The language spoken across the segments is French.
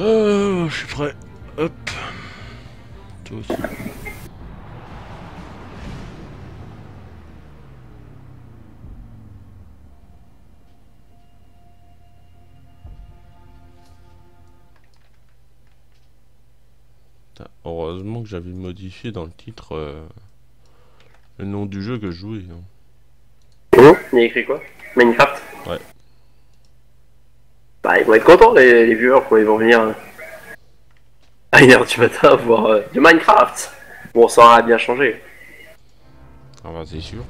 Euh, je suis prêt. Hop. Toi aussi. Heureusement que j'avais modifié dans le titre euh, le nom du jeu que je jouais. hein. Il y a écrit quoi? Minecraft? Bah, ils vont être contents, les, les viewers, quand ils vont venir euh, à 1h du matin voir euh, du Minecraft. Bon, ça a bien changé. Ah bah c'est sûr.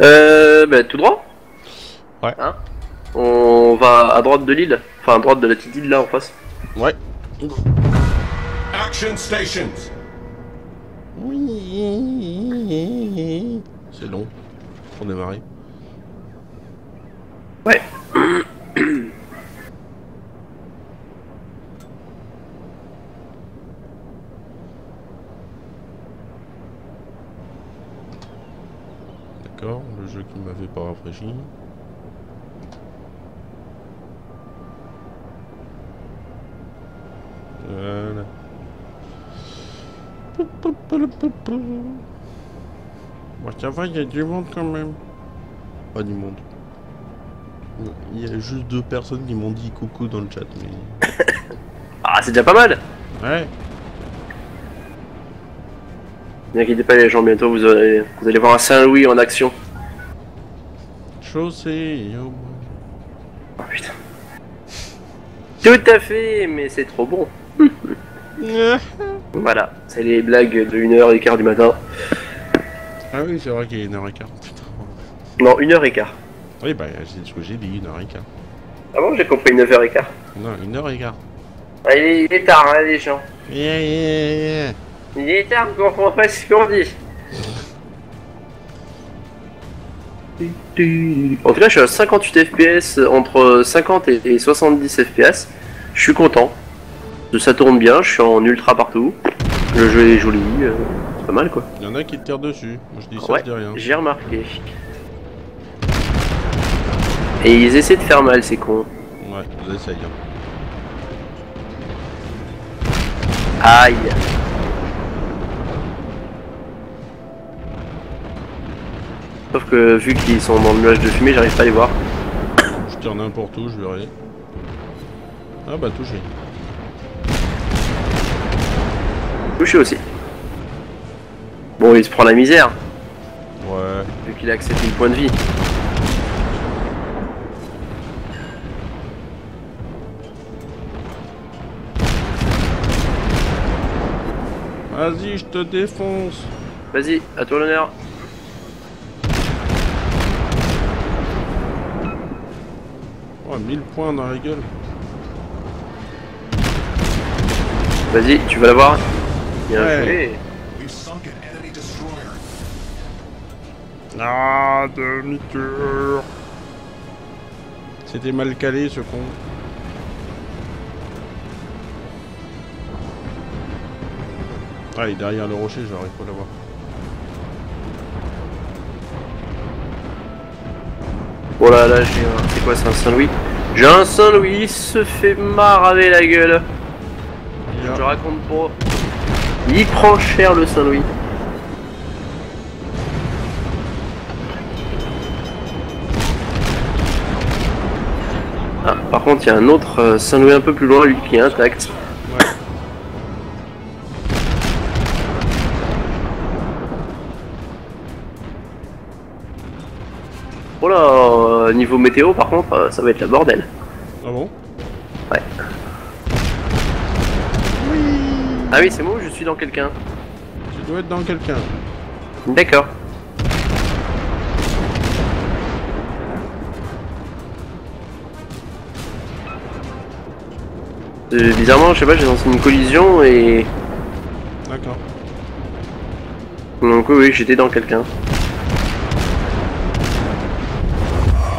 Euh, bah, tout droit Ouais. Hein On va à droite de l'île. Enfin, à droite de la petite île là en face. Ouais. Action stations. C'est long pour démarrer. Ouais. D'accord, le jeu qui m'avait pas rafraîchi. Voilà. Bon, ça va, il y a du monde quand même. Pas du monde. Il y a juste deux personnes qui m'ont dit coucou dans le chat, mais... Ah, c'est déjà pas mal Ouais, N'inquiétez pas les gens, bientôt vous allez, vous allez voir un Saint-Louis en action. chaussée, yo. Oh putain. Tout à fait, mais c'est trop bon. Voilà, c'est les blagues de 1h15 du matin. Ah oui, c'est vrai qu'il y a une heure et quart. Putain. Non, 1h15. Oui, bah, c'est ce que j'ai dit, une heure et quart. Ah bon, j'ai compris 9h15. Non, une heure et quart. Ah, il, est, il est tard, hein, les gens. Yeah, yeah, yeah. Il est tard, on comprend pas ce qu'on dit. En tout cas, je suis à 58 FPS, entre 50 et et 70 FPS. Je suis content. Ça tourne bien, je suis en ultra partout. Le jeu est joli, euh, c'est pas mal quoi. Il y en a qui te tirent dessus. Moi, je dis ça, Ouais, je dis rien. j'ai remarqué. Et ils essaient de faire mal, ces cons. Ouais, on essaye. hein. Aïe. Sauf que vu qu'ils sont dans le nuage de fumée, j'arrive pas à les voir. Je tire n'importe où, je verrai. Ah bah, touché. Touché aussi. Bon, il se prend la misère, Ouais. vu qu'il a accepté le point de vie. Vas-y, je te défonce. Vas-y, à toi l'honneur. Oh, 1000 points dans la gueule. Vas-y, tu vas l'avoir. Bien Ouais. joué. We've sunk an enemy destroyer. Ah, demi-tour. C'était mal calé, ce con. Ah, il est derrière le rocher, j'arrive pas à l'avoir. Oh là là, j'ai un. C'est quoi, c'est un Saint-Louis? J'ai un Saint-Louis, il se fait maraver la gueule. Je te raconte pas. Il prend cher le Saint-Louis. Ah, par contre, il y a un autre euh, Saint-Louis un peu plus loin, lui, qui est intact. Ouais. Oh là, euh, niveau météo, par contre, euh, ça va être la bordel. Ah bon? Ouais. Ah oui, c'est je suis dans quelqu'un Tu dois être dans quelqu'un. D'accord. Euh, bizarrement, je sais pas, j'ai lancé une collision et. D'accord. Donc, oui, oui, j'étais dans quelqu'un.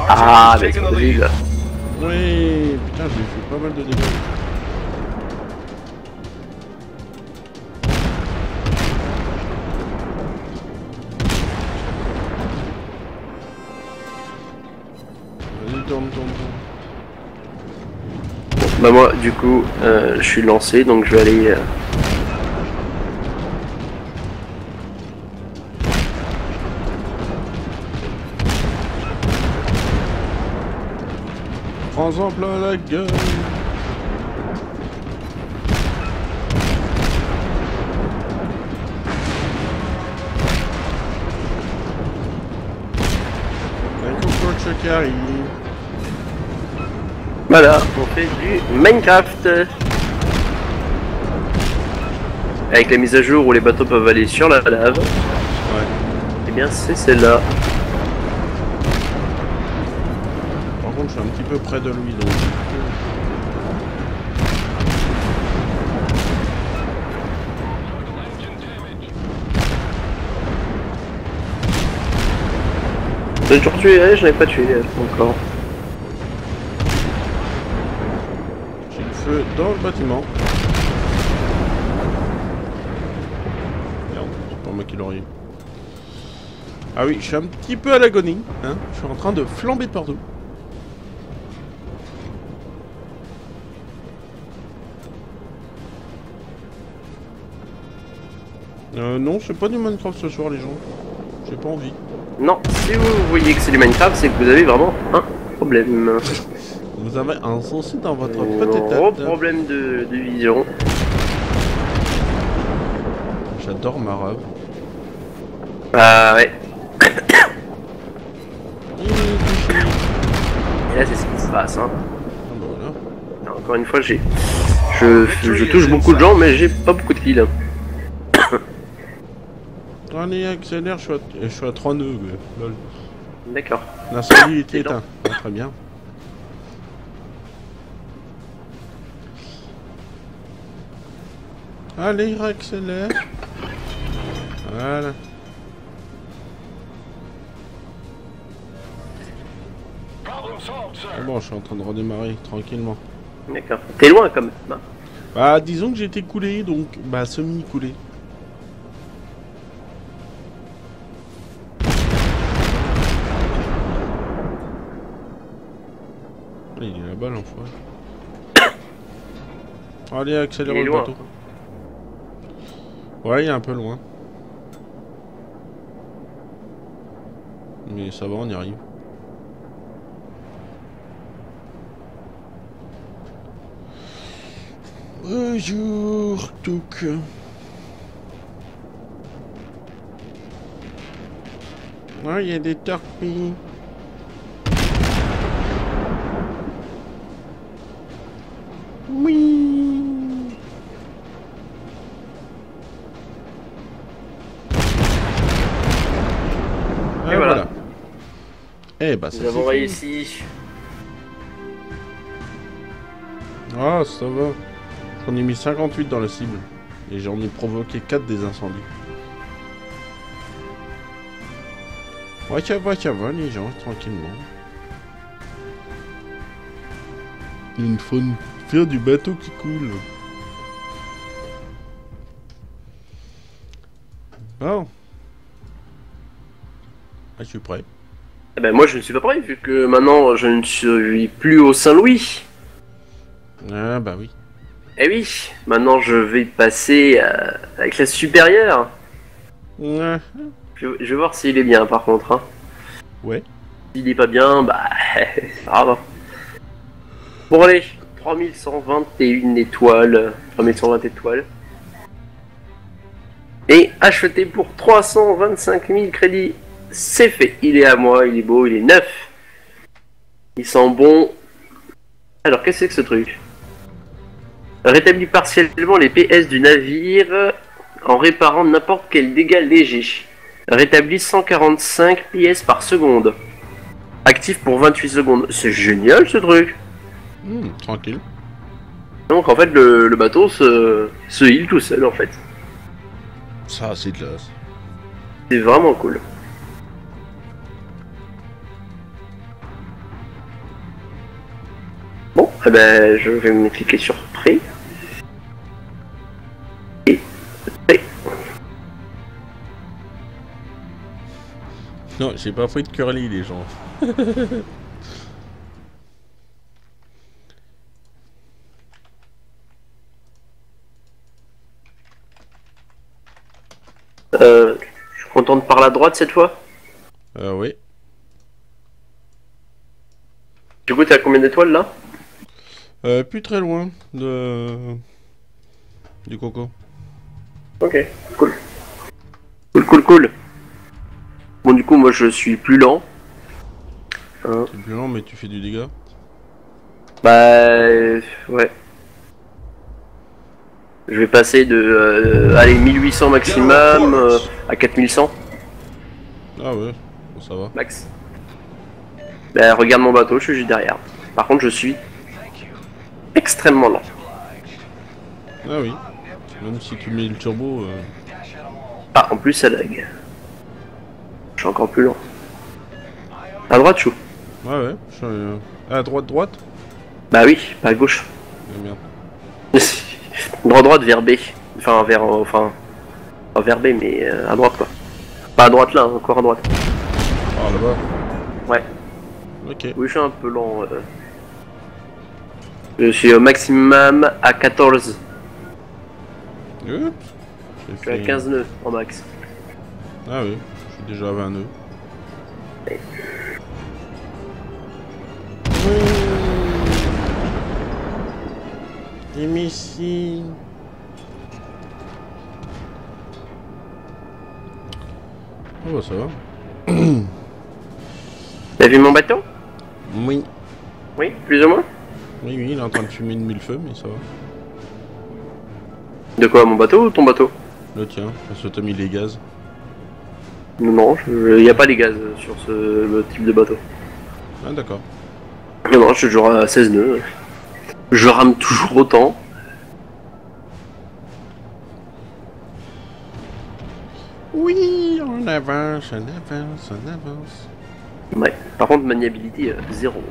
Ah, mais c'est horrible. Oui, putain, j'ai fait pas mal de dégâts. Moi, du coup, euh, je suis lancé, donc je vais aller... euh, Prends-en plein la gueule. Qui arrive. Voilà, on fait du Minecraft. Avec la mise à jour où les bateaux peuvent aller sur la lave, Ouais. eh bien c'est celle-là. Par contre, je suis un petit peu près de lui, donc. J'ai toujours tué, je n'avais pas tué encore. Dans le bâtiment. Moi qui. Ah oui, je suis un petit peu à l'agonie. Hein je suis en train de flamber de partout. Euh, non, c'est pas du Minecraft ce soir, les gens. J'ai pas envie. Non, si vous voyez que c'est du Minecraft, c'est que vous avez vraiment un problème. Vous avez un souci dans votre Un petite gros tête. problème de, de vision. J'adore ma rêve. Ah ouais. Et là c'est ce qui se passe. Hein. Ah bah Encore une fois, j'ai, je, je touche beaucoup de gens, mais j'ai pas beaucoup de kills. Allez, accélère, je suis à, je suis à 3 nœuds. D'accord. L'incendie était Et non. éteint. Ah, très bien. Allez, accélère. Voilà. Ah Bon, je suis en train de redémarrer tranquillement. D'accord. T'es loin quand même. hein. Bah, disons que j'ai été coulé, donc, bah, semi-coulé. Il est là-bas, l'enfoiré. Allez, accélérons le bateau. Ouais, il est un peu loin. Mais ça va, on y arrive. Bonjour, Touk. Ah, il y a des torpilles. Eh bah, ça Nous avons réussi. Ah, ça va. J'en ai mis 58 dans la cible. Et j'en ai provoqué 4 des incendies. Ouais, ça va, ça va, les gens, tranquillement. Il faut nous faire du bateau qui coule. Bon. Ah, je suis prêt. Eh ben moi je ne suis pas prêt vu que maintenant je ne suis plus au Saint-Louis. Ah, bah oui. Eh oui, maintenant je vais passer à la classe supérieure. Ouais. Je, je vais voir s'il est bien par contre. Hein. Ouais. S'il est pas bien, bah c'est pas grave. Bon allez, 3121 étoiles. 3120 étoiles. Et acheté pour 325 000 crédits. C'est fait. Il est à moi, il est beau, il est neuf. Il sent bon. Alors qu'est-ce que c'est que ce truc? Rétablit partiellement les PS du navire en réparant n'importe quel dégât léger. Rétablit 145 PS par seconde. Actif pour 28 secondes. C'est génial ce truc. Hmm, tranquille. Donc en fait le, le bateau se, se heal tout seul en fait. Ça, c'est de l'as. C'est vraiment cool. eh ben, je vais me cliquer sur prêt. Et. Non, j'ai pas fait de curly les gens. euh, je suis content de par la droite cette fois? Euh oui. Du coup, t'as combien d'étoiles là? Euh, plus très loin de... Du coco. Ok, cool. Cool, cool, cool. Bon, du coup, moi je suis plus lent. C'est plus lent, mais tu fais du dégât. Bah, euh, ouais. Je vais passer de euh, allez, 1800 maximum euh, à 4100 Ah ouais, bon, ça va. max. Bah, regarde mon bateau, je suis juste derrière. Par contre, je suis extrêmement lent. Ah oui. Même si tu mets le turbo, euh, Ah, en plus, ça lag. Je suis encore plus lent. À droite, chou. Ouais, ouais. Je suis, euh, À droite, droite Bah oui, pas à gauche. Ah, merde. droite, droite, vers B. Enfin, vers. euh, Enfin. Pas vers B, mais euh, à droite, quoi. Pas à droite là, encore à droite. Ah, là-bas. Ouais. Ok. Oui, je suis un peu lent. euh. Je suis au maximum à 14. Oups. Je suis à fait- 15 nœuds en max. Ah oui, je suis déjà à 20 nœuds. Des missiles. Oh bah ça va. T'as vu mon bateau Oui. Oui, plus ou moins? Oui, oui, il est en train de fumer une mille feux, mais ça va. De quoi, mon bateau ou ton bateau? Le tien, parce que t'as mis les gaz. Non, il n'y a pas les gaz sur ce le type de bateau. Ah d'accord. Non, non, je suis toujours à 16 nœuds. Je rame toujours autant. Oui, on avance, on avance, on avance. Ouais. Par contre, maniabilité, euh, zéro.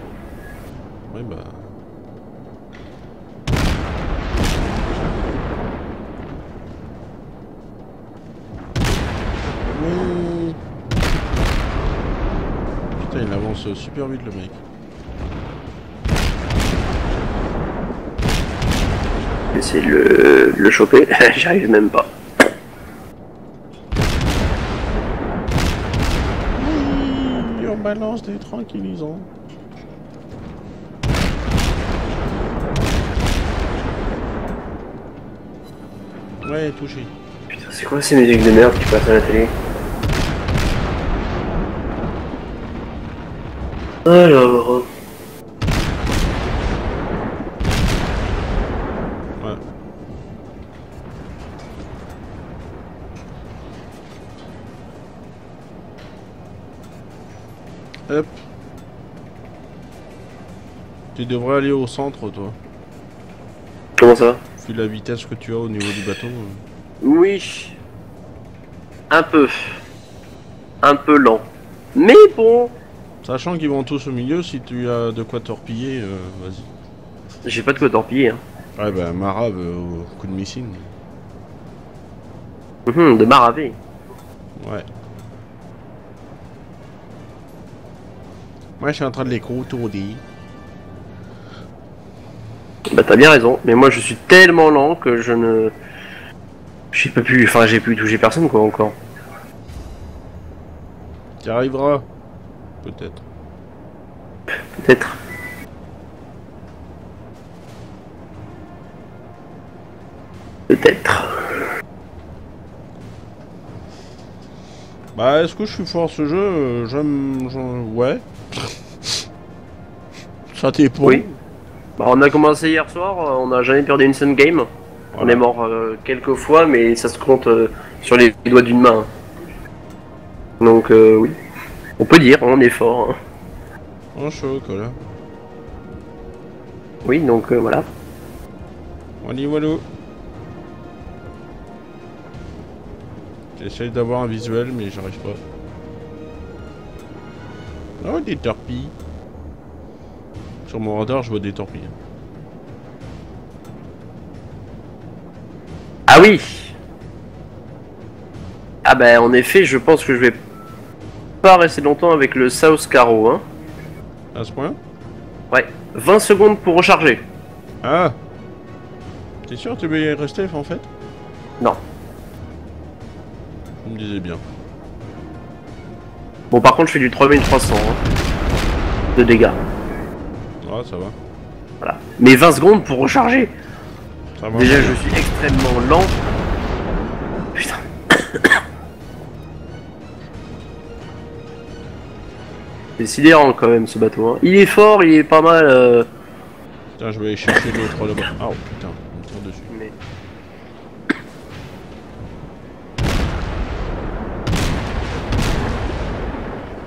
Oui, bah. Putain, il avance super vite le mec. Essayer de le, le choper, j'y arrive même pas. Oui, on balance des tranquillisants. Ouais, touché. Putain, c'est quoi ces musiques de merde qui passent à la télé? Alors... Ouais. Hop. Tu devrais aller au centre, toi. Comment ça Vu la vitesse que tu as au niveau du bateau. euh. Oui. Un peu. Un peu lent. Mais bon, Sachant qu'ils vont tous au milieu, si tu as de quoi torpiller, euh, vas-y. j'ai pas de quoi torpiller. Hein. Ouais, bah, Mara veut au coup de missile. Mhm, de maraver. Ouais. Moi, je suis en train de les contourner. Bah t'as bien raison, mais moi je suis tellement lent que je ne... J'ai pas pu... Enfin j'ai pu toucher personne quoi encore. Tu y arriveras. Peut-être. Peut-être. Peut-être. Bah, est-ce que je suis fort à ce jeu? Euh, J'aime. Ouais. Ça dépend. Oui. Bah on a commencé hier soir, euh, on n'a jamais perdu une seule game. On est mort euh, quelques fois, mais ça se compte euh, sur les doigts d'une main. Donc euh, oui. On peut dire, on est fort. hein. En chocolat. Oui, donc euh, voilà. Wally walou. J'essaye d'avoir un visuel, mais j'arrive pas. Oh, des torpilles. Sur mon radar, je vois des torpilles. Ah oui Ah ben en effet, je pense que je vais pas rester longtemps avec le South Caro. Hein. À ce point? Ouais, 20 secondes pour recharger. Ah T'es sûr que tu veux y rester en fait? Non. Je me disais bien. Bon, par contre, je fais du 3300 hein, de dégâts. Ah, ça va. Voilà. Mais 20 secondes pour recharger. Ça. Déjà, je suis extrêmement lent. C'est sidérant quand même ce bateau. hein. Il est fort, il est pas mal. euh, Putain, je vais aller chercher l'autre là-bas. Ah, oh putain, on me tire dessus. mais-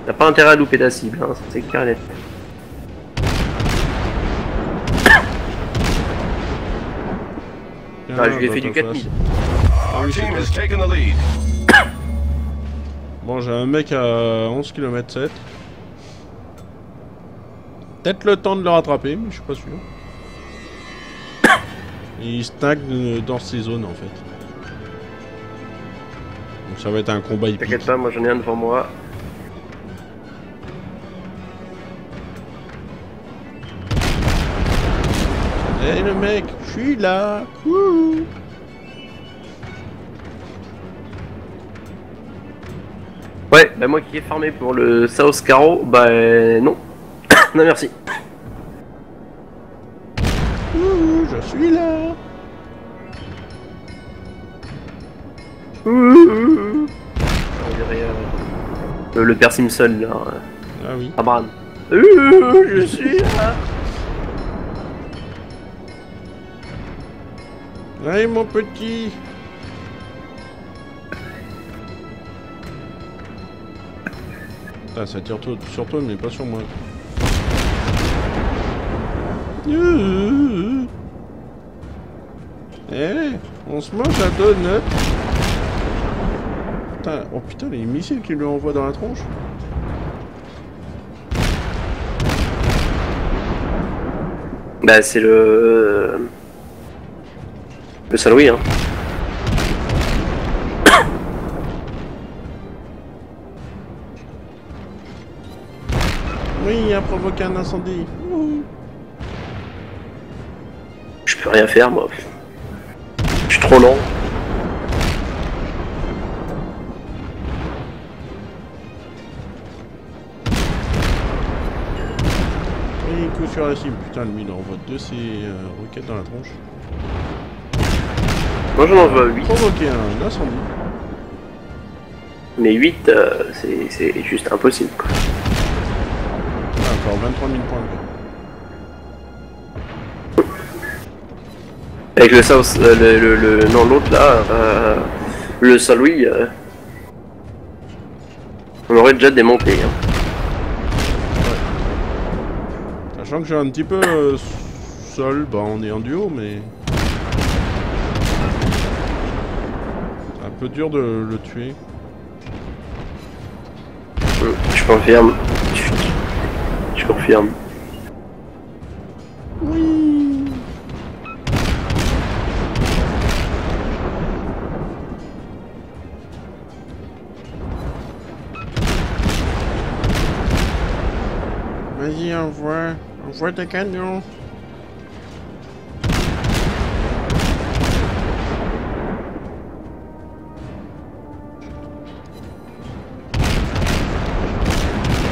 T'as pas intérêt à louper ta cible, hein, ça, c'est clair et net. Tiens, Ah, je lui ai dans fait du face. 4000. Our oui, c'est team vrai. has taken the lead. Bon, j'ai un mec à 11 km 7. Peut-être le temps de le rattraper, mais je suis pas sûr. Il stagne euh, dans ces zones en fait. Donc ça va être un combat épique. T'inquiète pas, moi j'en ai un devant moi. Eh le mec, je suis là Wouhou Ouais, bah moi qui ai farmé pour le South Caro, bah non. Non merci. Wouhou, Je suis là On dirait euh, le, père Simpson là, euh, Ah oui. Abraham. Ouh, je suis là. Allez mon petit Putain, ça tire tout- sur toi, mais pas sur moi. Euh. Eh, on se mange la donut Putain, oh putain, les missiles qu'il lui envoie dans la tronche Bah c'est le... Le Saint-Louis hein. Oui, il a provoqué un incendie. Ouh. Peux rien faire moi. Je suis trop lent. Oui, coup sur la cible. Putain, lui, il envoie deux ses euh, roquettes dans la tronche. Moi j'en envoie 8. Provoquer un incendie. Mais 8 c'est c'est juste impossible quoi. Ah, encore 23 000 points de Avec le South... euh, le, le, le- Non l'autre là, euh, le Saint-Louis, euh, on aurait déjà démonté. Hein. Sachant que j'ai un petit peu euh, seul, bah on est en duo, mais... C'est un peu dur de le tuer. Je confirme. Je confirme. Vas-y, envoie. Envoie tes canons.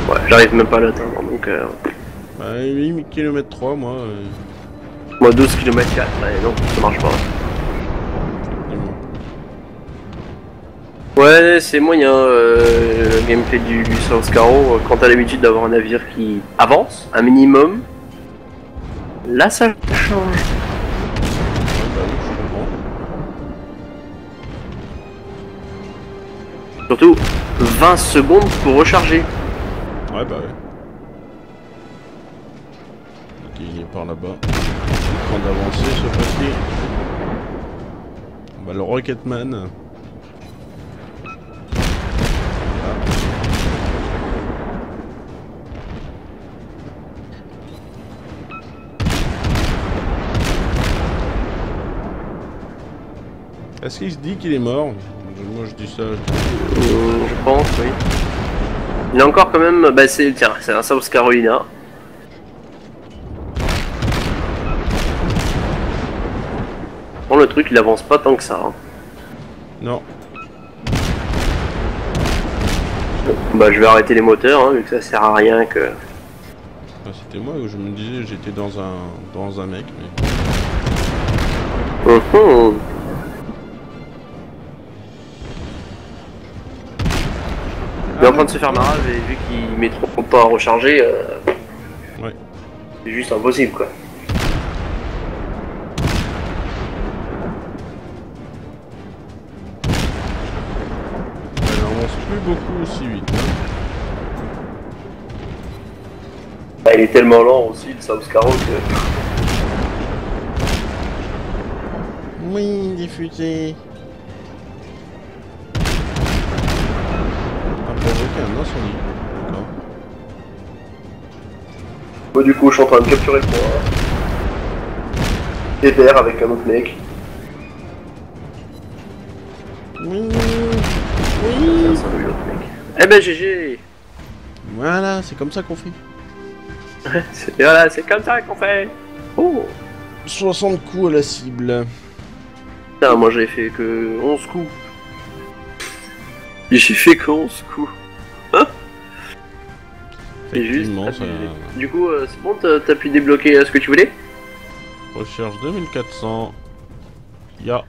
Ouais, j'arrive même pas à l'atteindre donc. Euh, Bah, 8 km 3, moi. euh, moi 12 km 4, ouais, non, ça marche pas. Ouais, c'est moyen euh, le gameplay du, du Caro. Quand t'as l'habitude d'avoir un navire qui avance, un minimum, là ça change. Surtout 20 secondes pour recharger. Ouais, bah ouais. Ok, il est par là-bas. En train d'avancer, ce papier. Bah, le Rocketman. Est-ce qu'il se dit qu'il est mort Moi je dis ça. Euh, je pense, oui. Il est encore quand même. Bah, c'est tiens, c'est un South Carolina. Bon, le truc il avance pas tant que ça. hein. Non. Bah je vais arrêter les moteurs, hein, vu que ça sert à rien que... Enfin, C'était moi où je me disais j'étais dans un dans un mec, mais Mhm. Il est en train de se faire marave et vu qu'il met trop de temps à recharger, euh, Ouais. c'est juste impossible quoi. elle avance plus beaucoup aussi vite. hein. Bah, il est tellement lent aussi le South Caro que... Oui, diffusé. A provoqué un incendie. D'accord. Bon, du coup je suis en train de capturer le point. TPR avec un autre mec. Oui, oui. Eh ben GG Voilà, c'est comme ça qu'on fait. C'est- Voilà, c'est comme ça qu'on fait Oh 60 coups à la cible. Putain, moi j'ai fait que 11 coups. Et J'ai fait que 11 coups. C'est juste. Ça... Du coup, euh, c'est bon, t'as pu débloquer euh, ce que tu voulais Recherche 2400. Ya.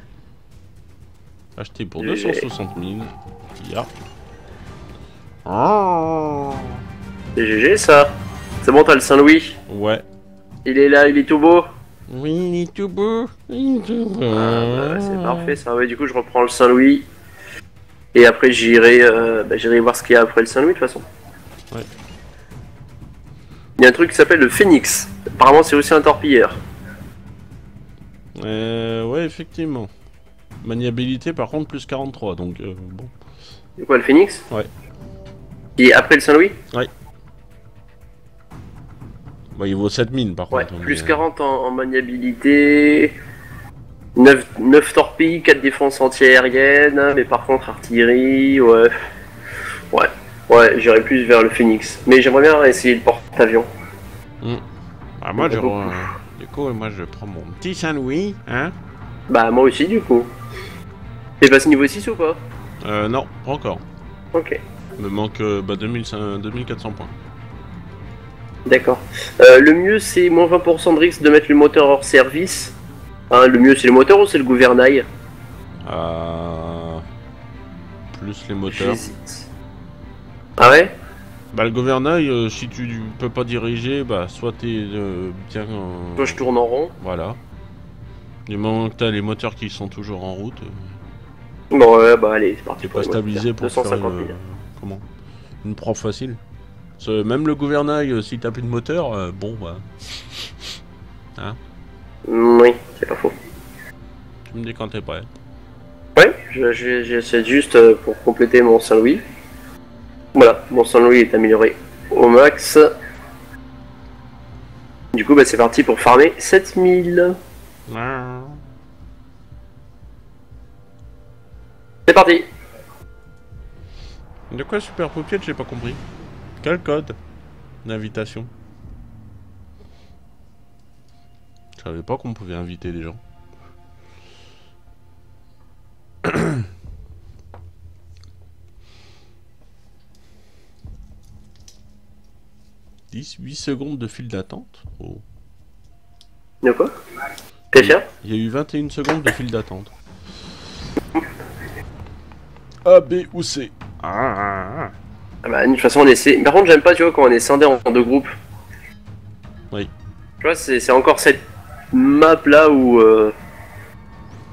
Acheté pour Et- 260 000. Ya. Ah. C'est GG ça. C'est bon, t'as le Saint-Louis. Ouais. Il est là, il est tout beau. Oui, il est tout beau. Il est tout beau. Ah, bah, c'est parfait ça. Ouais, du coup, je reprends le Saint-Louis. Et après, j'irai euh, bah, j'irai voir ce qu'il y a après le Saint-Louis de toute façon. Ouais. Il y a un truc qui s'appelle le Phoenix. Apparemment, c'est aussi un torpilleur. Euh, ouais, effectivement. Maniabilité, par contre, plus 43. Donc, euh, bon. C'est quoi le Phoenix? Ouais. Et après le Saint-Louis? Bah, il vaut 7000 par Ouais, contre. plus mais, 40 en, en maniabilité, 9, 9 torpilles, 4 défenses anti-aériennes, mais par contre artillerie, ouais. Ouais, ouais, j'irais plus vers le Phoenix. Mais j'aimerais bien essayer le porte-avions. euh, Ah, moi, je. Du coup, moi, je prends mon petit Saint-Louis, hein. Bah moi aussi du coup. T'es passé niveau 6 ou pas? Euh, non, pas encore. Ok, Me manque euh, bah, 2500 2400 points. d'accord. Euh, le mieux c'est moins 20% de risque de mettre le moteur hors service. Hein, le mieux c'est le moteur ou c'est le gouvernail Euh... Plus les moteurs. Ah ouais Bah, le gouvernail, euh, si tu peux pas diriger, bah, soit t'es euh, bien. euh, Toi je tourne en rond. Voilà. Du moment que t'as les moteurs qui sont toujours en route, euh, Bon ouais bah allez c'est parti. t'es pas stabilisé pour faire 250 une, 000. comment? Une prof facile. Même le gouvernail, euh, si t'as plus de moteur, euh, bon bah. Mm, Oui, c'est pas faux. Tu me dis quand t'es prêt. Ouais, je- je- j'essaie juste euh, pour compléter mon Saint-Louis. Voilà, mon Saint-Louis est amélioré au max. Du coup, bah, c'est parti pour farmer 7000. C'est parti De quoi Super Pocket J'ai pas compris. Quel code? D'invitation savais pas qu'on pouvait inviter des gens. « 18 secondes de file d'attente Oh. De quoi? T'es Il y a eu 21 secondes de file d'attente. A, B ou C Ah, ah, ah. ah bah, De toute façon, on essaie. Par contre, j'aime pas, tu vois, quand on est scindé en, deux groupes. Oui. Tu vois, c'est encore cette map là où. Euh...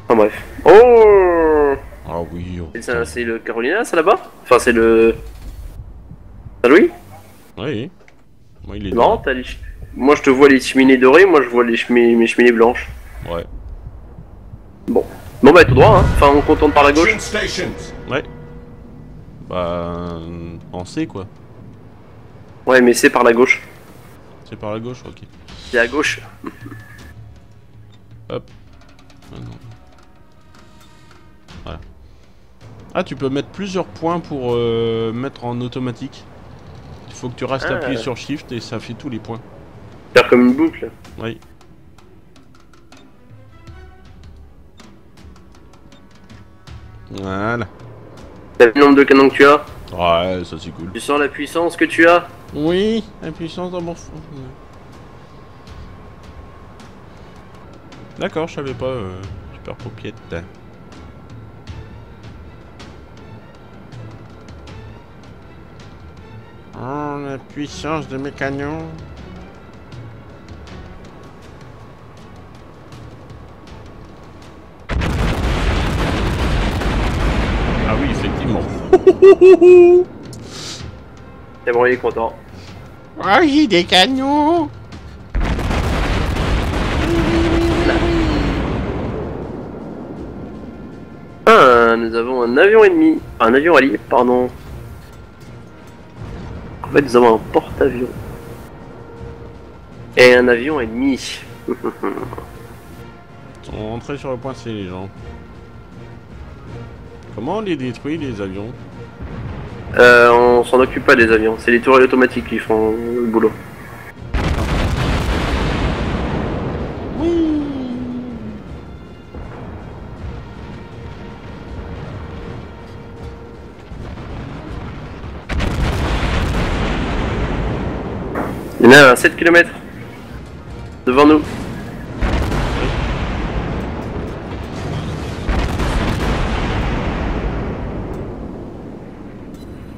Enfin bref. Oh Ah oui, oh, C'est le Carolina, ça là-bas? Enfin, c'est le. Saint-Louis? Oui. Moi, il est marrant, les Moi je te vois les cheminées dorées, moi je vois les cheminées, mes cheminées blanches. Ouais. Bon bah tout droit, hein. Enfin on contente par la gauche. Ouais. Bah. euh, En C, quoi. Ouais mais c'est par la gauche. C'est par la gauche, ok. C'est à gauche. Ah, non. Voilà. Ah, tu peux mettre plusieurs points pour euh, mettre en automatique. Il faut que tu restes Ah. appuyé sur Shift et ça fait tous les points. Faire comme une boucle. Oui. Voilà. T'as vu le nombre de canons que tu as? Ouais, ça c'est cool. Tu sens la puissance que tu as? Oui, la puissance dans mon fond. D'accord, je savais pas. euh, super paupiette. Oh, la puissance de mes canons. Ah oui, effectivement. C'est bon, il est content. Ah, j'ai des canons. Nous avons un avion ennemi. Un avion allié, pardon. En fait, nous avons un porte-avions. Et un avion ennemi. Ils sont rentrés sur le point C, les gens. Comment on les détruit, les avions? Euh, on s'en occupe pas des avions, c'est les tourelles automatiques qui font le boulot. Il y en a à 7 km devant nous.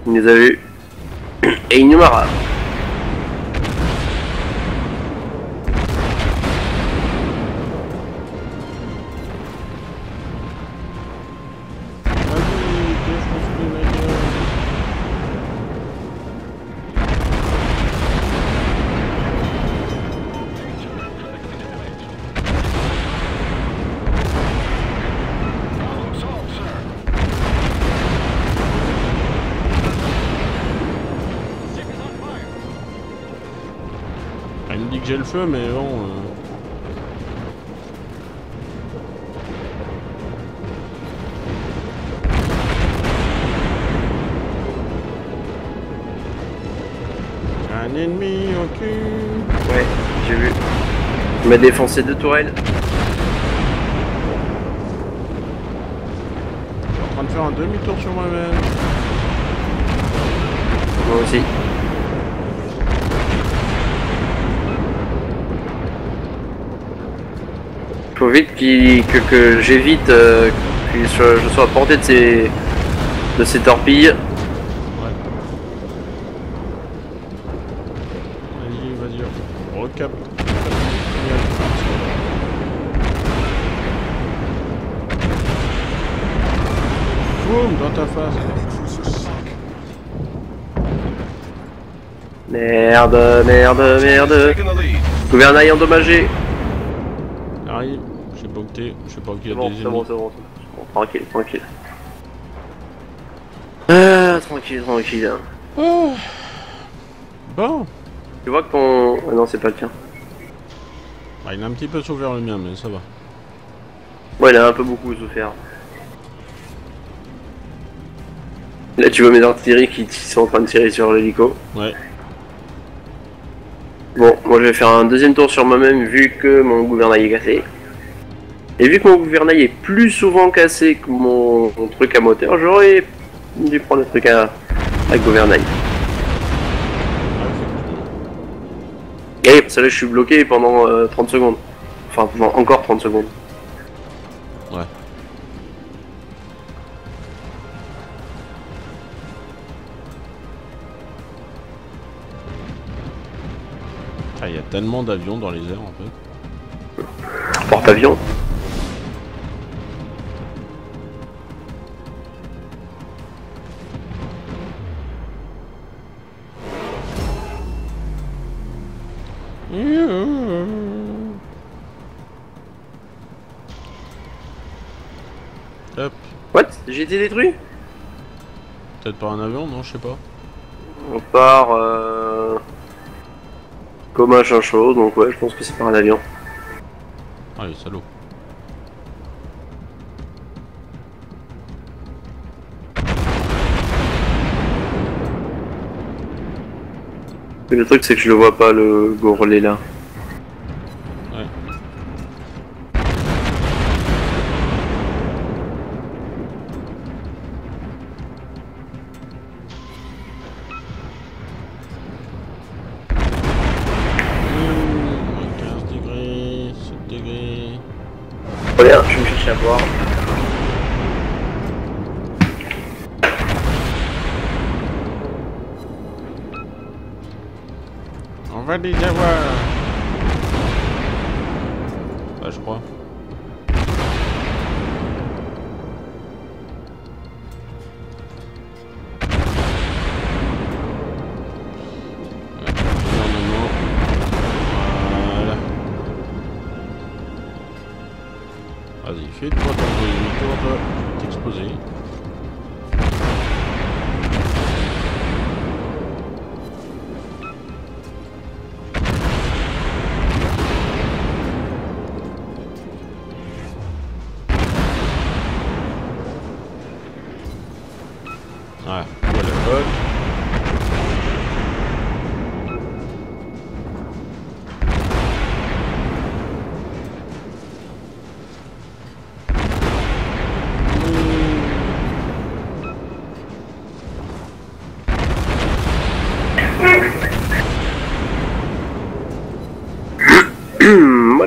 Il nous a vus. Et il j'ai le feu, mais bon. euh, Un ennemi au cul. Ouais, j'ai vu. Il m'a défoncé deux tourelles. Je suis en train de faire un demi-tour sur moi-même. Moi aussi. Faut vite qu'il- que, que j'évite euh, que je sois- je sois à portée de ces, de ces torpilles. Vas-y, vas-y. Recap. Boum, dans ta face. Merde, merde, merde. Gouvernail endommagé. Arrive. Je sais pas où t'es. Je sais pas qu'il y C'est a bon, des c'est bon, bon. Tranquille, tranquille. Ah, tranquille, tranquille. Oh. Bon. Tu vois que ton... Ah non, c'est pas le tien. Bah, il a un petit peu souffert le mien, mais ça va. Ouais, il a un peu beaucoup souffert. Là, tu vois mes artilleries qui qui sont en train de tirer sur l'hélico. Ouais. Bon, moi je vais faire un deuxième tour sur moi-même vu que mon gouvernail est cassé. Et vu que mon gouvernail est plus souvent cassé que mon, mon truc à moteur, j'aurais dû prendre le truc à, à gouvernail. Et parce que là je suis bloqué pendant euh, 30 secondes. Enfin, pendant encore 30 secondes. Ouais. Ah, il y a tellement d'avions dans les airs en fait. Porte-avions. J'ai été détruit Peut-être par un avion, non, je sais pas. On part euh... comme un chien chaud, donc ouais, je pense que c'est par un avion. Allez, salaud. Mais le truc c'est que je le vois pas le gourlet là.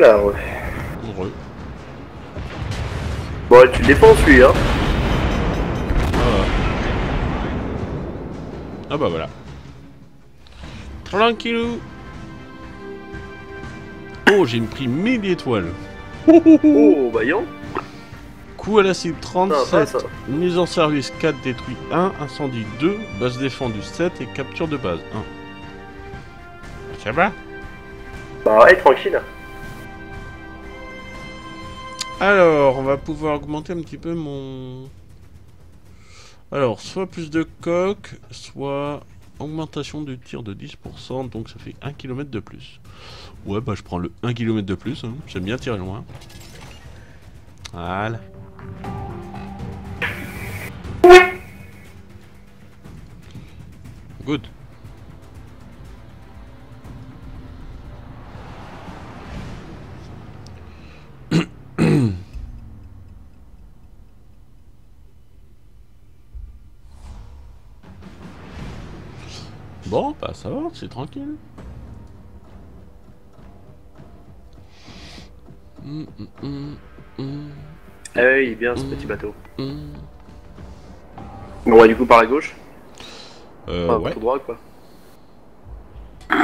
Voilà. ouais. Heureux. Bon, tu le défends celui, hein. Ah, ah bah voilà. Tranquillou. Oh, j'ai pris 1000 étoiles. Oh, baillant. Coup à la cible Ça va, 37. ça. Mise en service 4, détruit 1, incendie 2, base défendue 7 et capture de base 1. Ça va? Bah ouais, tranquille. Alors, on va pouvoir augmenter un petit peu mon... Alors, soit plus de coque, soit augmentation du tir de 10%, donc ça fait 1 km de plus. Ouais, bah je prends le 1 km de plus, hein. j'aime bien tirer loin. Voilà. Good. Bon, bah ça va, c'est tranquille. Ouais, il est bien ce petit bateau. hum. Bon, ouais, du coup, par la gauche. Euh, ouais. tout droit, quoi.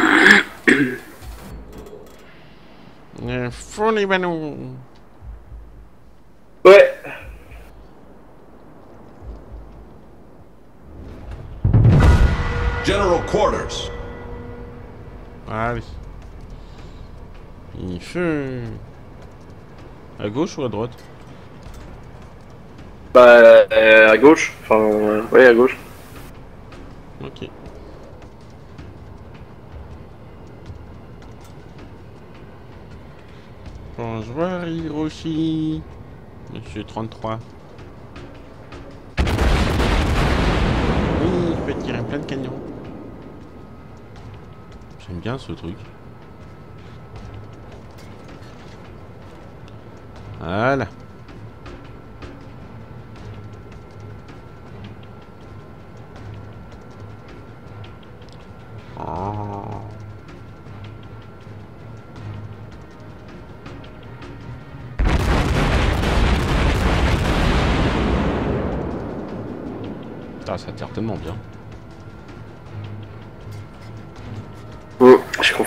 Euh, Fous les ballons. Ouais. General quarters. Allez. Il fait... À gauche ou à droite? Bah, euh, à gauche. Enfin, euh, ouais, à gauche. Ok. Bonjour Hiroshi. Monsieur 33. Oui, il peut tirer plein de canons. J'aime bien ce truc. Voilà.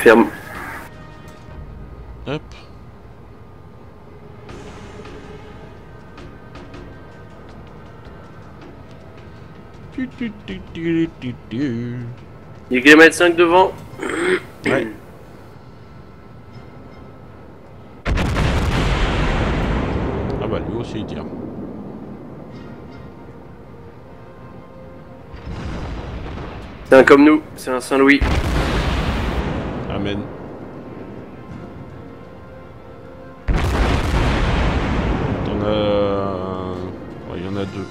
Confirme. Hop. Il y a kilomètre 5 devant. Ouais. Ah bah lui aussi il tire. C'est un comme nous, c'est un Saint-Louis. Ouais, il y en a deux.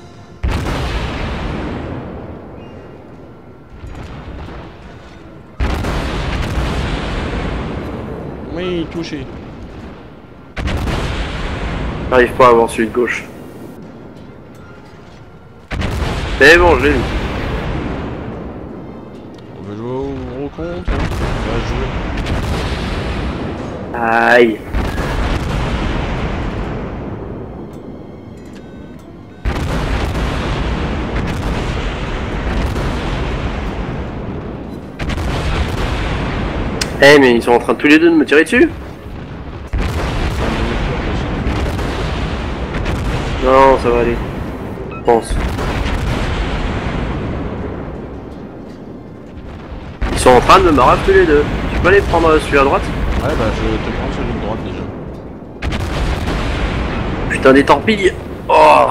Oui, touché. J'arrive pas à celui de gauche. C'est bon, j'ai Aïe. Eh mais ils sont en train tous les deux de me tirer dessus Non ça va aller. Je pense. Ils sont en train de me marrer tous les deux. Tu peux aller prendre celui à droite Ouais, bah je te prends celui de droite déjà. Putain, des torpilles Oh.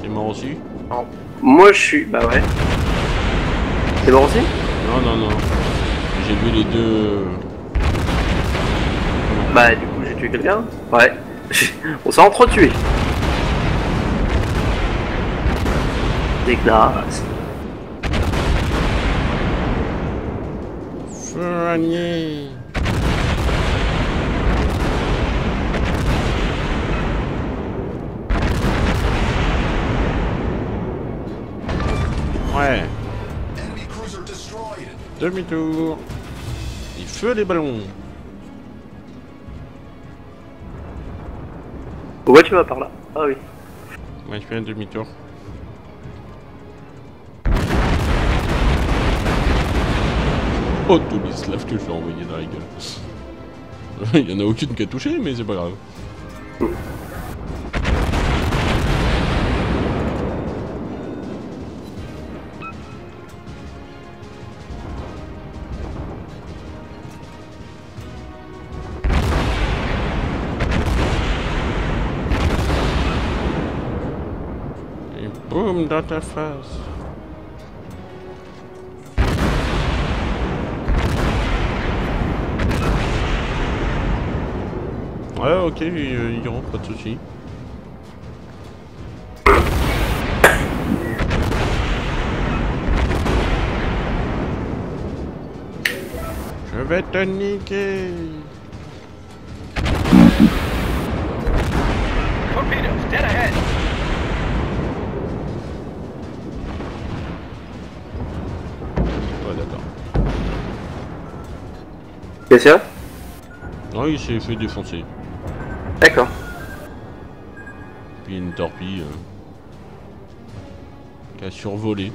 T'es mort aussi? Moi, je suis... Bah ouais. C'est bon aussi Non, non, non. J'ai vu les deux. Bah, du coup, j'ai tué quelqu'un Ouais. On s'est entretués. Dégueulasse. Soigné. Demi-tour. Il feu les ballons. Ouais, tu vas par là. Ah oui. Ouais, je fais un demi-tour. Oh, tous les slaves que je vais envoyer dans la gueule. Il y en a aucune qui a touché, mais c'est pas grave. Dans ta face. Ouais, ok, il, il rentre, pas de soucis. Je vais te niquer. C'est ça Non, il s'est fait défoncer. D'accord. Puis une torpille euh, qui a survolé.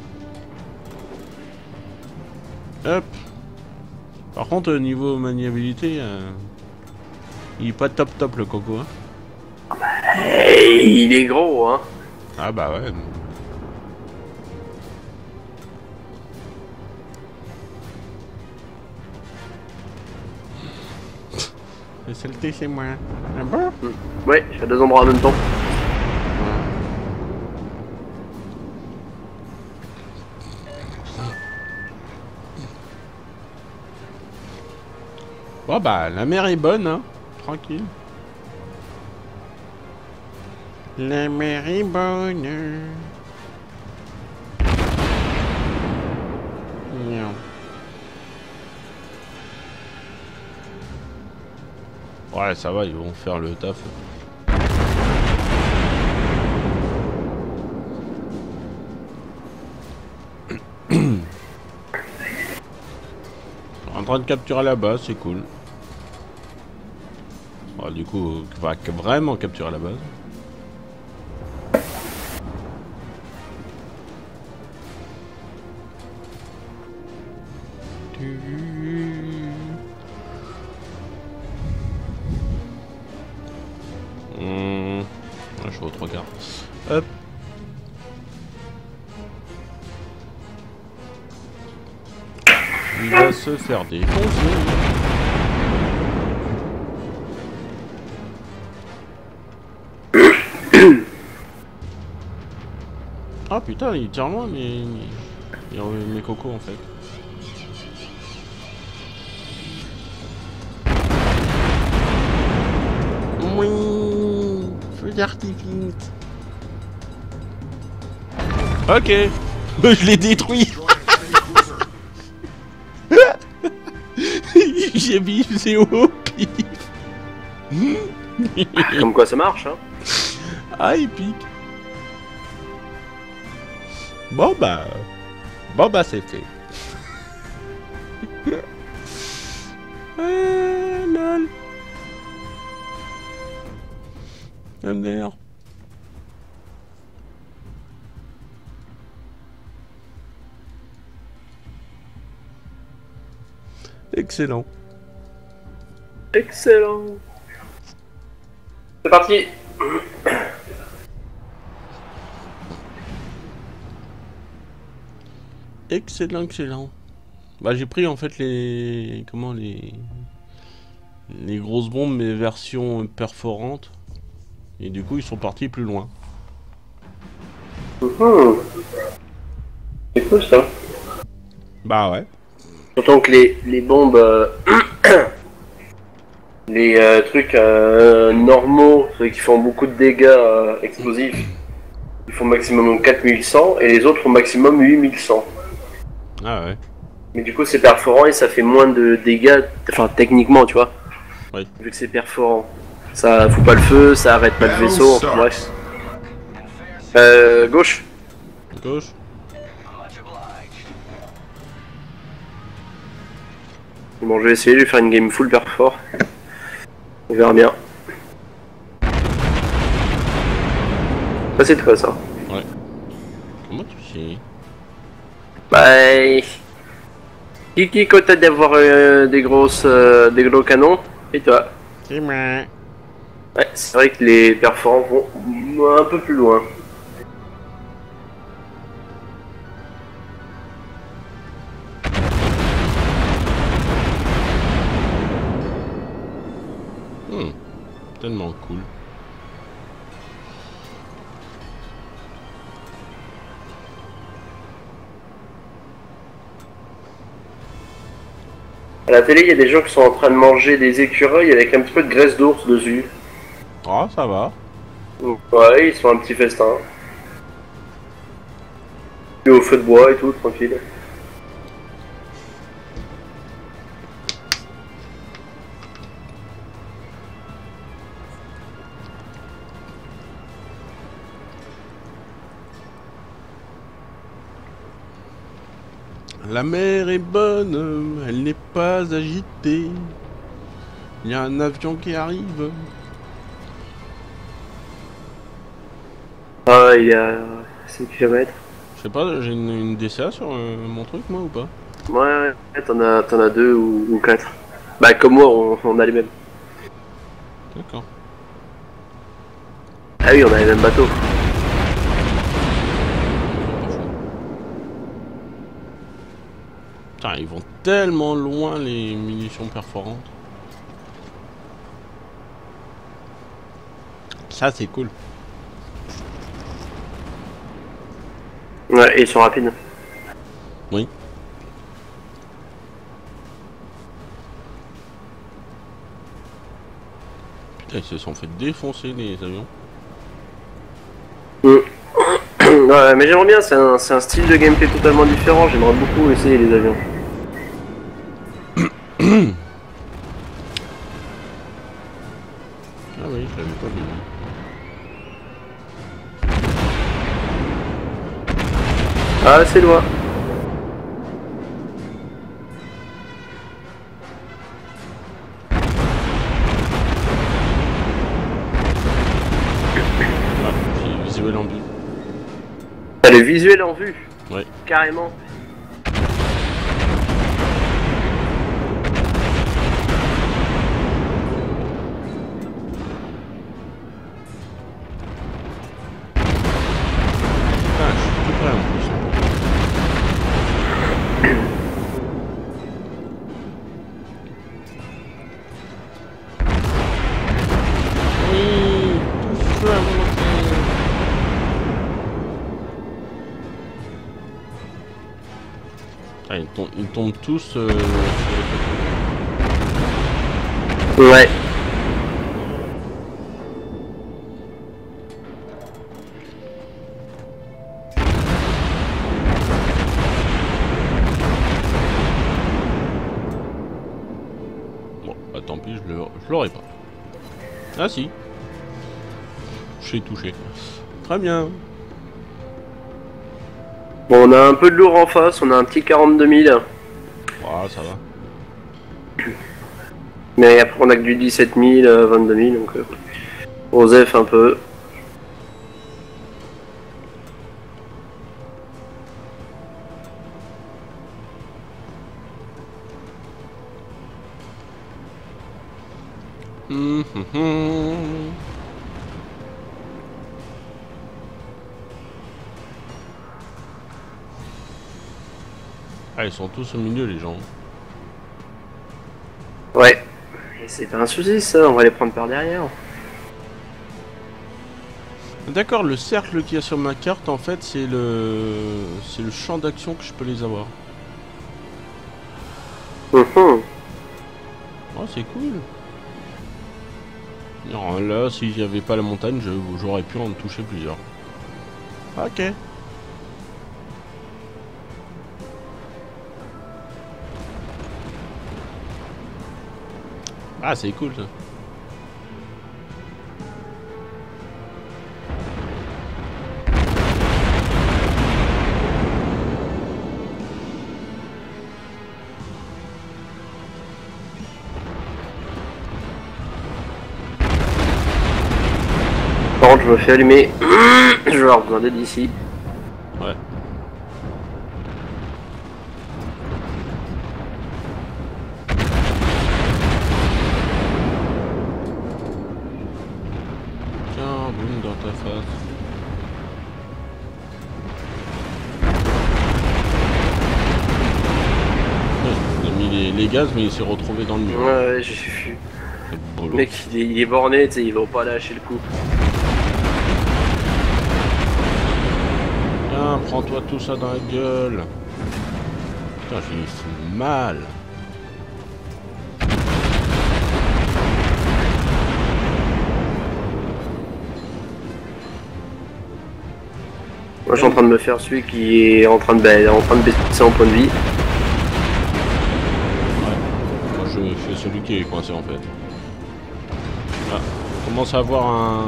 Hop. Par contre, euh, niveau maniabilité, euh, il est pas top top le coco. Hein. Eh, il est gros, hein. Ah bah ouais. La saleté c'est moi. Ah bon? Ouais, je fais deux endroits en même temps. Bon bah la mer est bonne hein. Tranquille. La mer est bonne. Ouais, ça va, ils vont faire le taf. En train de capturer la base, c'est cool. Du coup, va vraiment capturer la base. Faire défoncer. Ah putain, il tire loin, mais. Il mes cocos en fait. Oui, feu d'artifice. Ok, je l'ai détruit. J'ai c'est au pif. Comme quoi ça marche, hein. ah, épique. Bon bah, Bon bah c'est fait. ah, lol. MDR. Excellent. Excellent. C'est parti. Excellent, excellent. Bah j'ai pris en fait les comment les les grosses bombes mais version perforante et du coup ils sont partis plus loin. Mhm. C'est cool ça. Bah ouais. Surtout que les, les bombes, euh, les euh, trucs euh, normaux, ceux qui font beaucoup de dégâts euh, explosifs, ils font maximum 4100 et les autres font maximum 8100. Ah ouais. Mais du coup c'est perforant et ça fait moins de dégâts, enfin techniquement tu vois. Oui. Vu que c'est perforant. Ça fout pas le feu, ça arrête pas le vaisseau, enfin, bref. Euh, gauche. Gauche. Bon, je vais essayer de lui faire une game full perfor. On verra bien. Ça c'est toi ça. Comment tu sais? Bah. Qui qui côté d'avoir euh, des grosses euh, des gros canons? Et toi? C'est moi. Ouais, c'est vrai que les perforants vont un peu plus loin. Tellement cool. À la télé, il y a des gens qui sont en train de manger des écureuils avec un petit peu de graisse d'ours dessus. Ah ça va. Ouais, ils sont un petit festin. Et au feu de bois et tout, tranquille. La mer est bonne, elle n'est pas agitée. Il y a un avion qui arrive. Ah, il est à 5 km. Je sais pas, j'ai une, une DCA sur euh, mon truc moi ou pas? Ouais, ouais, t'en as, t'en as deux ou, ou quatre. Bah, comme moi, on, on a les mêmes. D'accord. Ah oui, on a les mêmes bateaux. Putain, ils vont tellement loin les munitions perforantes. Ça c'est cool. Ouais, et ils sont rapides. Oui. Putain, ils se sont fait défoncer les avions. ouais, mais j'aimerais bien, c'est un, c'est un style de gameplay totalement différent. J'aimerais beaucoup essayer les avions. Ah oui, je l'avais pas vu. Ah, c'est loin. Ah, j'ai visuel en vue. T'as le visuel en vue? Ouais. Carrément. Tombent, ils tombent tous euh, sur. Ouais. Bon, bah tant pis, je le- je l'aurai pas. Ah si. Je l'ai touché. Très bien. Bon, on a un peu de lourd en face, on a un petit 42 000. Ah, ça va. Mais après, on a que du 17 000, euh, 22 000, donc. Euh, Osef un peu. Ah, ils sont tous au milieu, les gens. Ouais. C'est pas un souci, ça, on va les prendre par derrière. D'accord, le cercle qu'il y a sur ma carte, en fait, c'est le... C'est le champ d'action que je peux les avoir. Mhm. Oh, c'est cool. Non, là, si j'avais pas la montagne, je- j'aurais pu en toucher plusieurs. Ok. Ah, c'est cool ça. Par je me fais allumer. je vais avoir besoin d'aide ici. Gaz, mais il s'est retrouvé dans le mur. Ouais, ouais, j'ai vu. Le mec, il est, il est borné, tu sais, il va pas lâcher le coup. Tiens, prends-toi tout ça dans la gueule. Putain, j'ai mis fait mal. Moi, je suis en train de me faire celui qui est en train de, ba- en train de baisser en point de vie. Moi, je fais celui qui est coincé en fait. Ah, on commence à avoir un,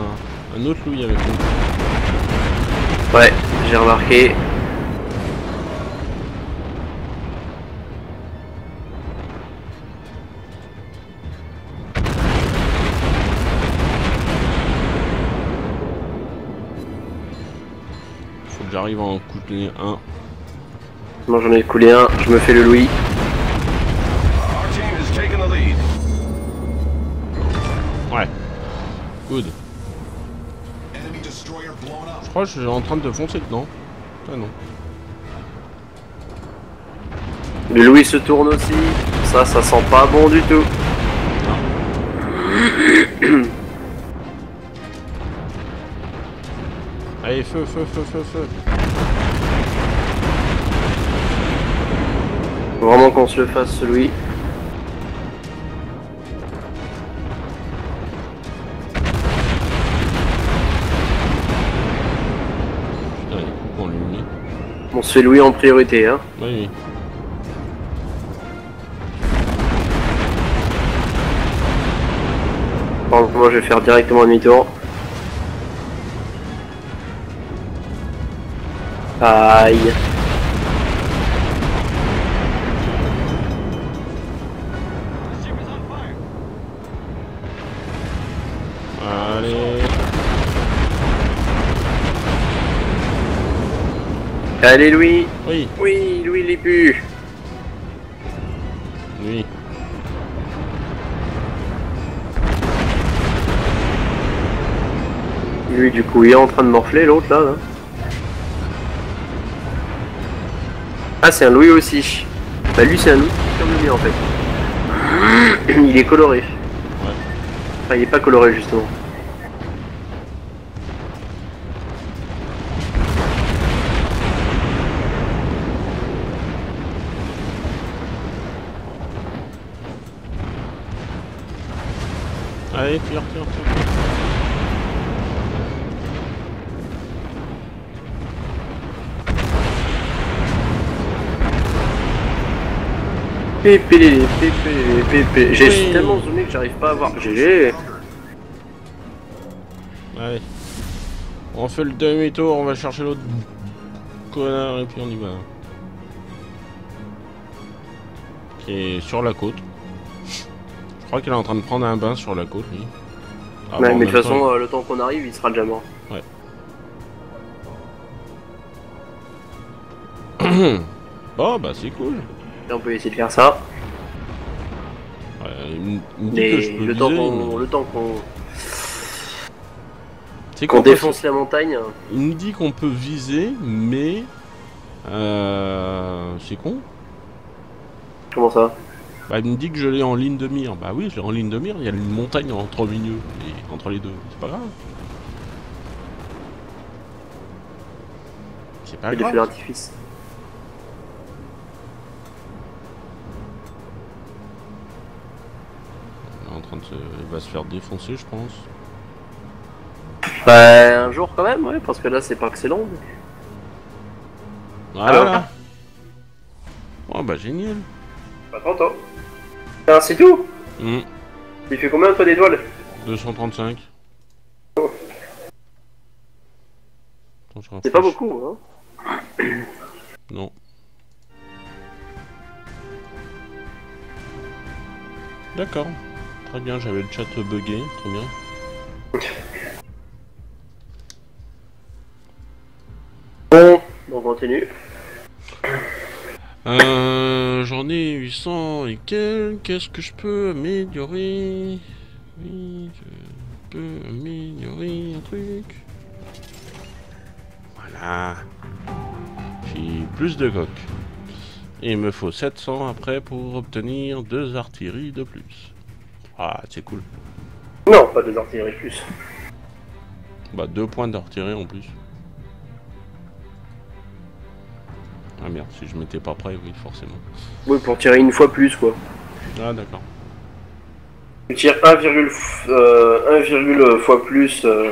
un autre Louis avec nous. Ouais, j'ai remarqué. Faut que j'arrive à en couper un. Moi, j'en ai coulé un, je me fais le Louis. Je crois que je suis en train de foncer dedans. Ah non. Le Louis se tourne aussi. Ça, ça sent pas bon du tout. Allez, feu, feu, feu, feu, feu. Faut vraiment qu'on se le fasse, ce Fait Louis en priorité, hein. Oui, contre, moi, je vais faire directement demi-tour. Aïe. Allez, Louis. Oui, Oui, Louis, il est plus. oui. Lui, du coup, il est en train de morfler, l'autre, là, là. Ah, c'est un Louis aussi. Bah, lui, c'est un Louis comme le mien, en fait. Il est coloré. Enfin, il est pas coloré, justement. Pépé, pépé, pépé. J'ai Oui. tellement zoomé que j'arrive pas à voir. GG. Allez. On fait le demi-tour, on va chercher l'autre connard, et puis on y va. Qui est sur la côte. Je crois qu'il est en train de prendre un bain sur la côte, lui. Ah, Ouais, bon, mais de toute temps, façon, euh, le temps qu'on arrive, il sera déjà mort. Bon, bah c'est cool. On peut essayer de faire ça. Ouais, Mais je le temps qu'on mais- le temps qu'on C'est qu'on quoi, parce défonce la montagne. Il me dit qu'on peut viser, mais... Euh... C'est con. Comment ça? Bah, il me dit que je l'ai en ligne de mire. Bah oui, je l'ai en ligne de mire, il y a une montagne entre milieu, et entre les deux. C'est pas grave. C'est pas grave. d'artifice. Il se... Il va se faire défoncer, je pense. Bah, un jour quand même, ouais, parce que là, c'est pas excellent. Voilà. Oh bah génial. Pas trop tôt. Ah, c'est tout Hmm, Il fait combien toi d'étoiles 235. Attends, je C'est pas beaucoup, hein. Non. D'accord. Très bien, j'avais le chat bugué, très bien. Bon, on continue. Euh, j'en ai 800 et quelques. Qu'est-ce que je peux améliorer? Oui, je peux améliorer un truc. Voilà. J'ai plus de coques. Et il me faut 700 après pour obtenir deux artilleries de plus. Ah, c'est cool. Non, pas deux artilleries plus. Bah, deux points d'artillerie en plus. Ah merde, si je m'étais pas prêt, oui, forcément. Oui, pour tirer une fois plus, quoi. Ah, d'accord. Tu tires 1,1 euh, 1, fois plus euh,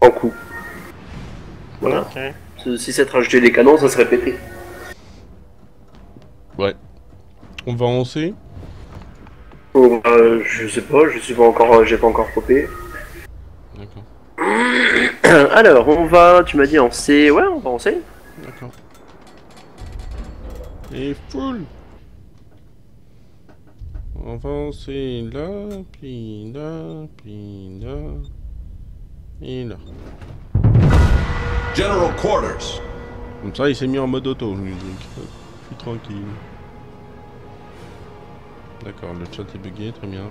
en coup. Voilà. Si- Si c'est de rajouter des canons, ça serait pété. Ouais. On va avancer Bon, euh, je sais pas, je suis pas encore, j'ai pas encore popé. D'accord. Alors, on va, tu m'as dit en C, ouais, on va en C. D'accord. Et full On va avancer là, puis là, puis là, et là. General quarters. Comme ça, il s'est mis en mode auto, lui, donc euh, je suis tranquille. D'accord, le chat est bugué, très bien.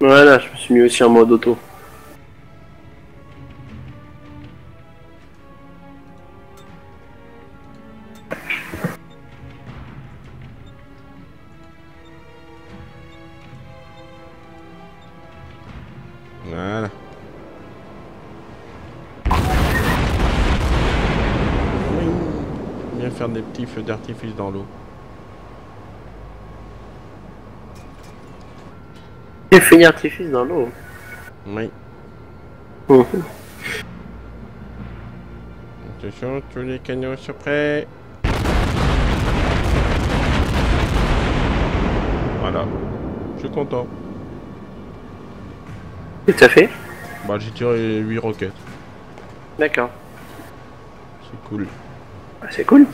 Voilà, je me suis mis aussi en mode auto. D'artifice dans l'eau. Un artifice dans l'eau. Oui. Mhm. Attention, tous les canons sont prêts. Voilà. Je suis content. Tout à fait. Bah, j'ai tiré 8 roquettes. D'accord. C'est cool. Ah, C'est cool.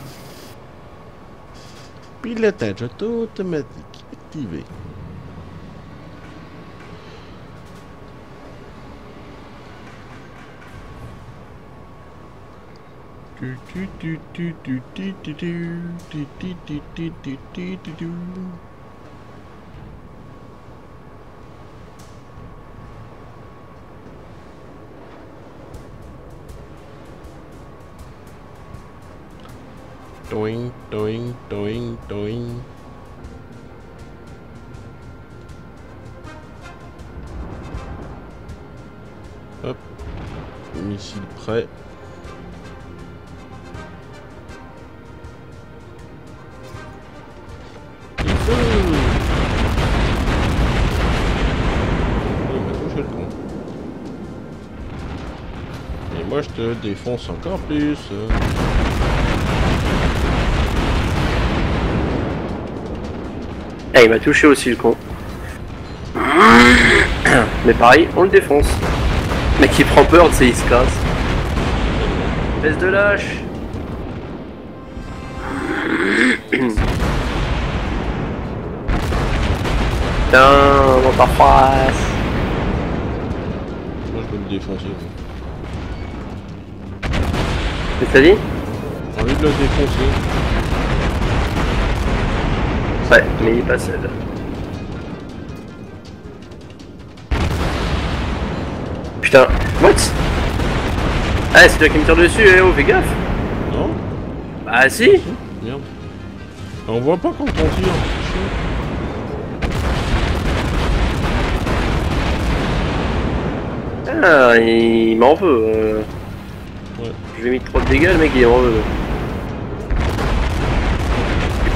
Pilotage auto-automatique activé. Tu, tu, doing, doing, doing, doing. Hop, missile prêt. je te défonce encore plus. Eh, il m'a touché aussi le con. Mais pareil, on le défonce. Le mec il prend peur, tu sais, il se casse. Espèce de lâche. Putain, dans ta face. Moi, je peux le défoncer. Qu'est-ce que t'as dit? J'ai envie de le défoncer. Mais il est pas seul. Putain, what? Ah, c'est toi qui me tire dessus, eh oh, fais gaffe Non Bah si Merde. On voit pas quand on tire. Ah, il m'en veut. euh. Ouais. Je lui ai mis trop de dégâts, le mec il m'en veut.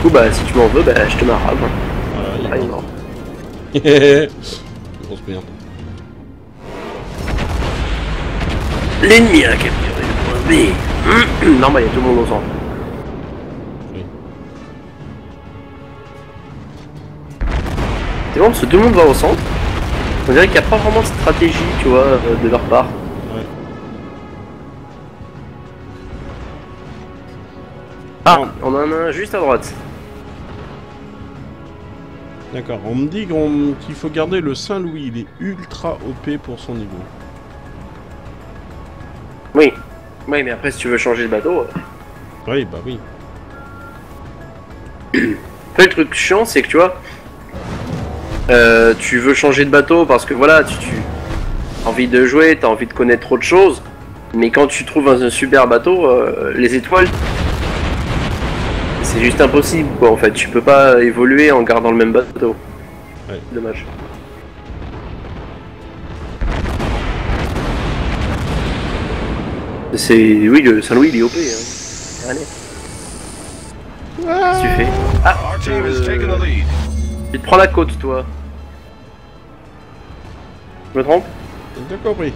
Coup, bah si tu m'en veux, bah je te marave. Voilà, Ah, il il est est mort. Grosse merde. L'ennemi a capturé le point B. non, bah il y a tout le monde au centre. Oui. C'est bon parce que tout le monde va au centre. On dirait qu'il n'y a pas vraiment de stratégie, tu vois, euh, de leur part. Ah, on en a un juste à droite. D'accord. On me dit qu'il faut garder le Saint-Louis. Il est ultra OP pour son niveau. Oui. Oui, mais après, si tu veux changer de bateau. euh, Oui, bah oui. Après, le truc chiant, c'est que tu vois, euh, tu veux changer de bateau parce que voilà, tu, tu as envie de jouer, tu as envie de connaître autre chose, mais quand tu trouves un, un super bateau, euh, les étoiles, c'est juste impossible quoi en fait. Tu peux pas évoluer en gardant le même bateau. Ouais. Dommage. C'est. Oui, le Saint-Louis il est OP. Hein. Allez. Qu'est-ce que tu fais? Ah, Our team is euh, taking the lead. tu te prends la côte, toi. Je me trompe? T'as compris.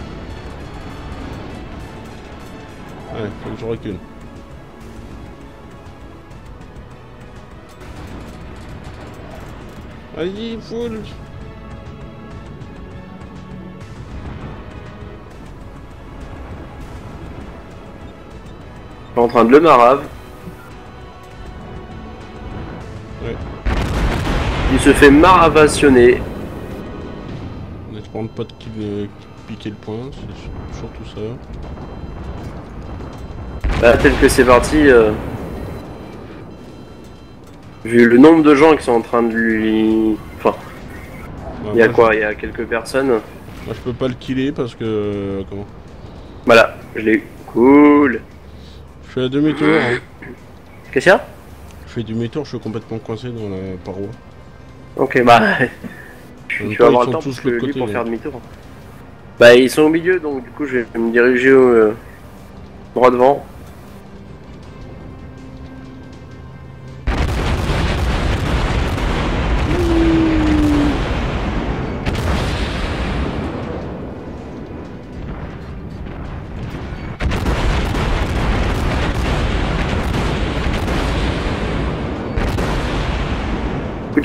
Ouais, faut que je recule. Vas-y, suis en train de le marave. Ouais. Il se fait maravationner. On espère ne pas de qui me piquer le point, c'est sur- surtout ça. Bah, tel que c'est parti. euh, Vu le nombre de gens qui sont en train de lui. Enfin, Ouais, il y a quoi Il y a quelques personnes. Moi je peux pas le killer parce que... euh, comment? Voilà, je l'ai eu. Cool. Je fais à demi-tour, hein. Qu'est-ce qu'il y a? Je fais demi-tour, je suis complètement coincé dans la paroi. Ok, bah. Tu vas avoir le temps tous que lui côté, pour là. faire demi-tour. Bah, ils sont au milieu, donc du coup, je vais me diriger au, euh, droit devant.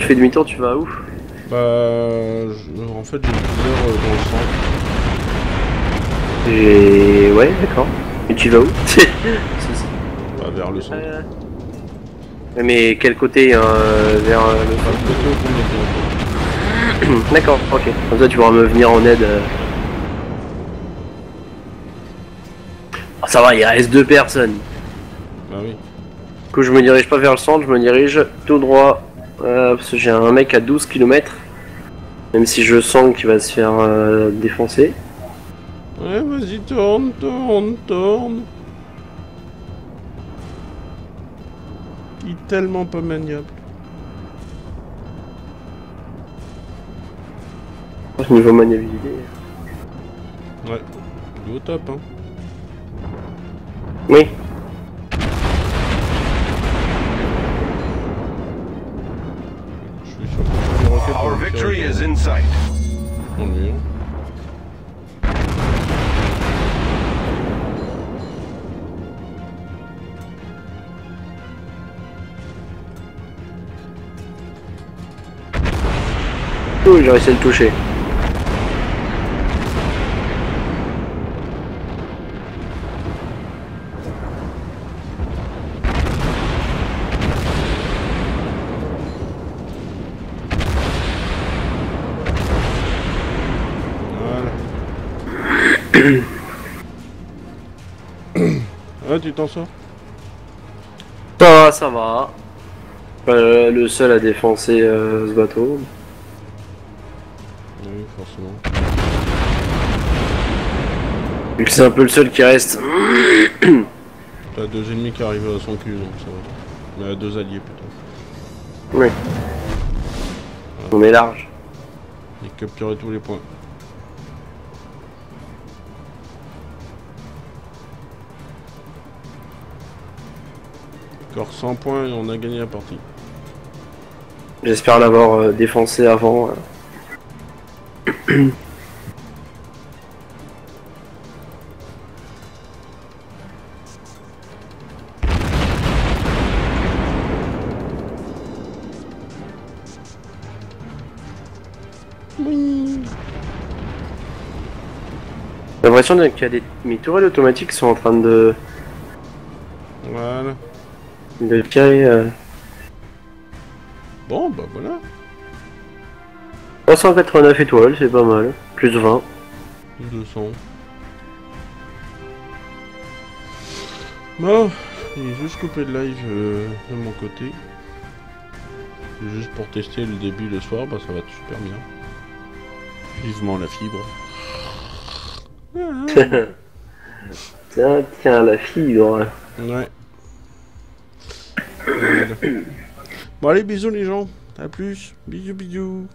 Tu fais demi-tour, tu vas où Bah... je- En fait j'ai plusieurs euh, dans le centre. Et ouais, d'accord. Et tu vas où Bah, vers le centre. Euh, Mais quel côté hein, Vers euh, le côté était, en D'accord, ok. Comme ça, tu pourras me venir en aide. euh. Ah, ça va, il reste deux personnes. Bah oui. Du coup, je me dirige pas vers le centre, je me dirige tout droit. Euh, parce que j'ai un mec à 12 km. Même si je sens qu'il va se faire euh, défoncer. Ouais, vas-y, tourne, tourne, tourne. Il est tellement pas maniable. Niveau maniabilité. Ouais. Il est au top, hein. Oui. Victory is in sight. J'ai toucher. Ah, tu t'en sors Ça va, ça va. Euh, le seul à défoncer euh, ce bateau. Oui, forcément. Vu que c'est un peu le seul qui reste. T'as deux ennemis qui arrivent à son cul, donc ça va. Mais deux alliés plutôt. Oui. On est large. Et capturer tous les points. Encore 100 points et on a gagné la partie. J'espère l'avoir euh, défoncé avant. euh. J'ai l'impression qu'il y a des mes tourelles automatiques qui sont en train de. De tirer. euh, Bon, bah voilà. 389 étoiles, c'est pas mal. Plus 20. 200. Bon, j'ai juste coupé le live euh, de mon côté. Juste pour tester le début le soir, bah ça va super bien. Vivement la fibre. Tiens, tiens, la fibre. Ouais. Bon allez, bisous les gens. À plus. Bisous bisous.